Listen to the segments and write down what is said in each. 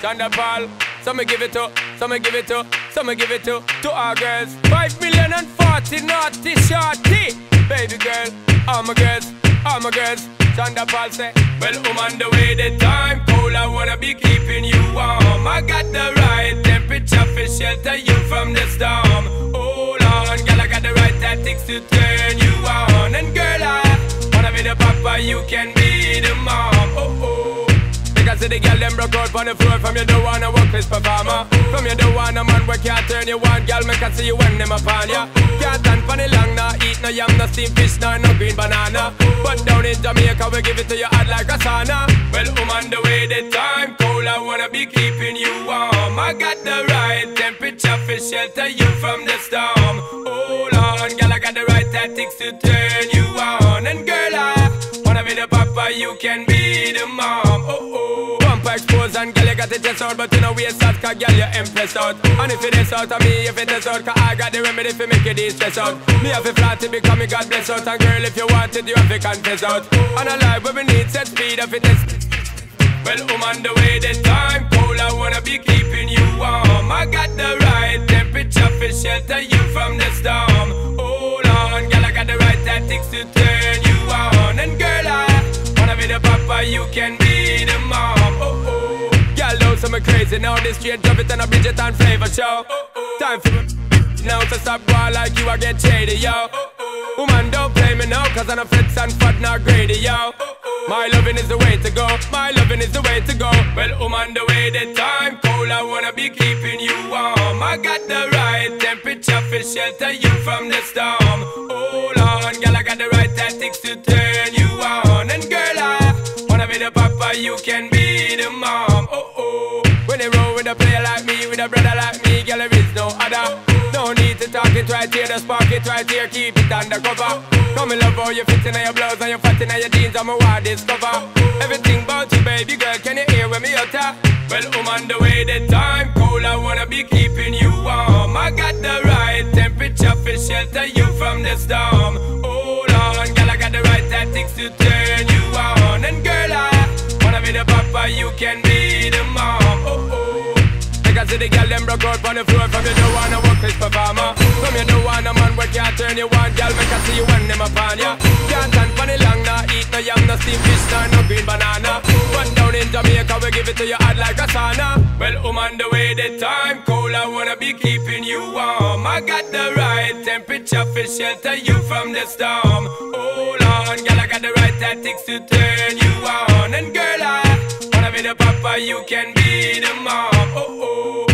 Paul, some me give it to, some me give it to, some me give it to, to our girls. Five million and forty naughty shorty. Baby girl, all my girls, all my girls. Paul say, Well, I'm on the way, the time cold. I wanna be keeping you warm. I got the right temperature for shelter you from the storm. Hold on, girl, I got the right tactics to turn you on. And girl, I wanna be the papa, you can be the mom. Oh. The girl them broke out on the floor. From you don't wanna work this performer From you don't want a man where can't turn you on. Girl, me can see you when them upon ya. Can't stand for the long, nah Eat no yam, no steamed fish, nah, no green banana. But down in Jamaica, we give it to you hot like a sauna. Well, I'm the way, the time cold I wanna be keeping you warm. I got the right temperature for shelter you from the storm. Hold on, girl, I got the right tactics to turn you on. And girl, I wanna be the papa, you can be the mom got the chest out But you know waist out, cause girl, you impressed out And if it is out of me, if it is out Cause I got the remedy for make you de-stress out Me have a flat to become me God bless out And girl, if you want it, you have to confess out And a life where we need set speed if it is well, I'm on the way, the time cold. I wanna be keeping you warm. I got the right temperature for shelter you from the storm. Hold on, girl, I got the right tactics to turn you on. And girl, I wanna be the papa, you can be the mom. Oh, oh. Those some crazy now. This straight drop it on a Bridget and flavor show. Time for now to stop going like you, I get shady, yo. Woman, don't play me now, cause I'm fits and fat, not greedy, yo. My loving is the way to go, my loving is the way to go. Well, on the way, the time cold, I wanna be keeping you warm. I got the right temperature for shelter you from the storm. Hold on, girl, I got the right tactics to turn you on. And girl, I wanna be the papa, you can be the mom. A brother like me, girl, there is no other. No need to talk it right here, the spark it right here, keep it undercover. Come in love how you fit in your blouse and your fat in your jeans, I'm a wild discover. Everything about you, baby girl, can you hear when me utter? Well, I'm on the way, the time cold, I wanna be keeping you warm. I got the right temperature for shelter you from the storm. Hold on, girl, I got the right tactics to turn you on. And girl, I wanna be the papa, you can be the mom. See the girl them broke out on the floor From you don't wanna work this performer From you don't want a man where can't turn you on Girl, make I see you when them upon ya. Can't stand for the long, nah Eat no yam, no steamed fish, nah, no green banana. But down in Jamaica, we give it to you hot like a sauna. Well, I'm on the way, the time cold I wanna be keeping you warm. I got the right temperature for shelter you from the storm. Hold on, girl, I got the right tactics to turn you on. And girl, I wanna be the papa, you can be the mom. Oh, oh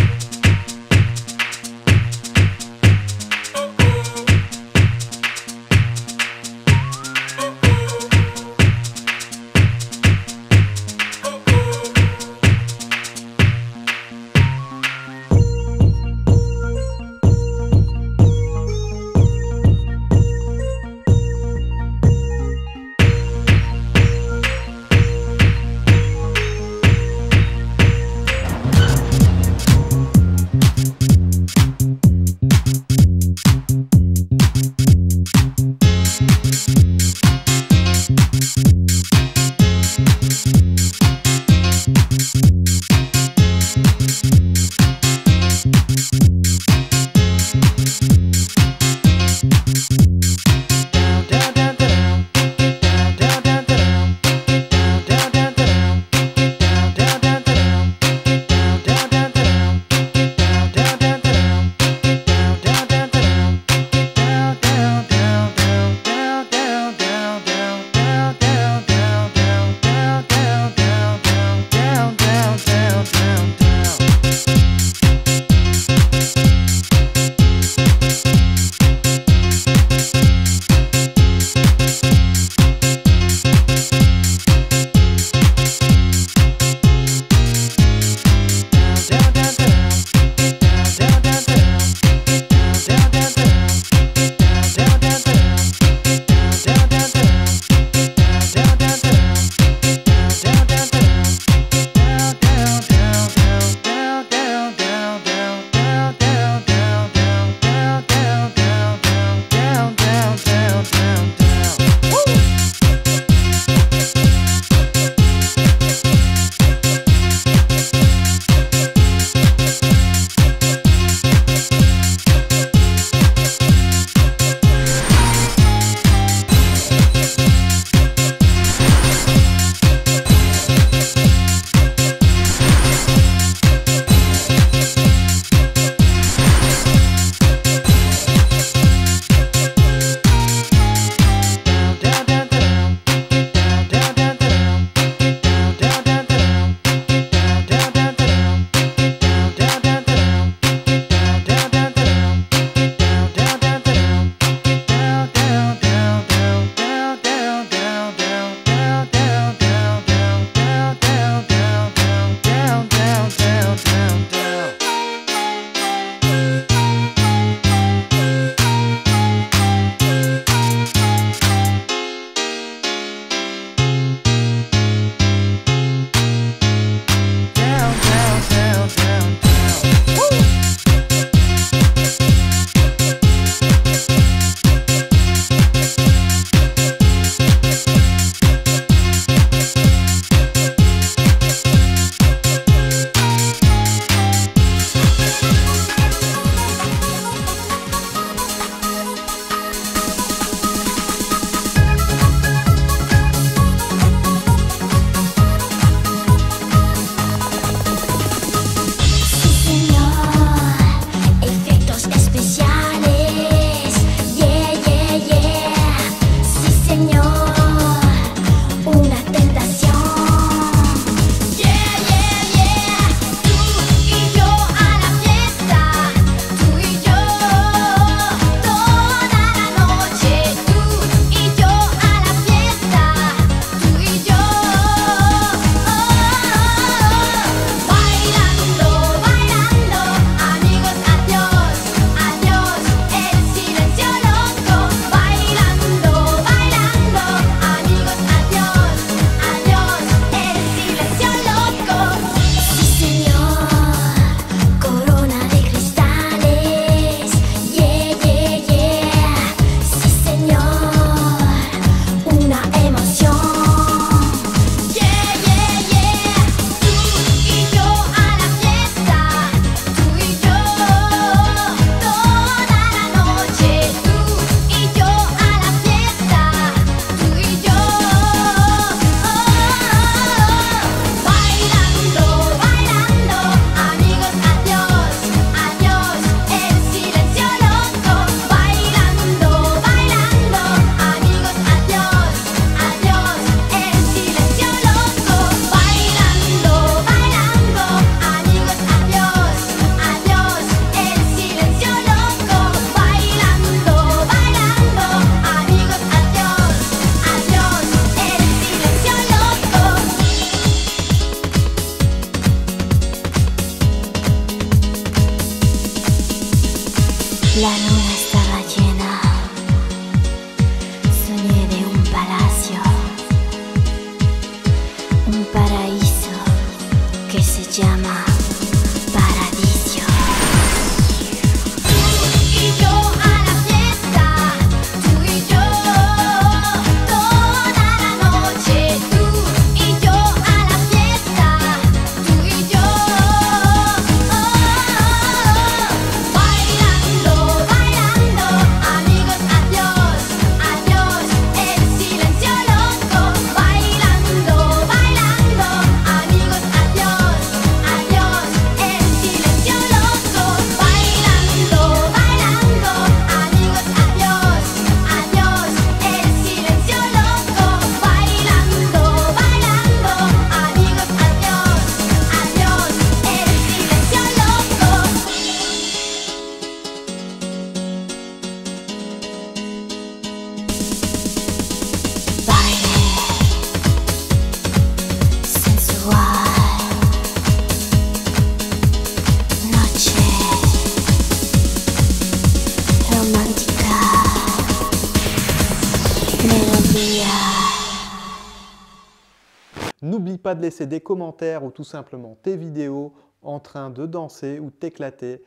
de laisser des commentaires ou tout simplement tes vidéos en train de danser ou t'éclater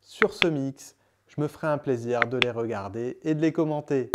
sur ce mix. Je me ferai un plaisir de les regarder et de les commenter.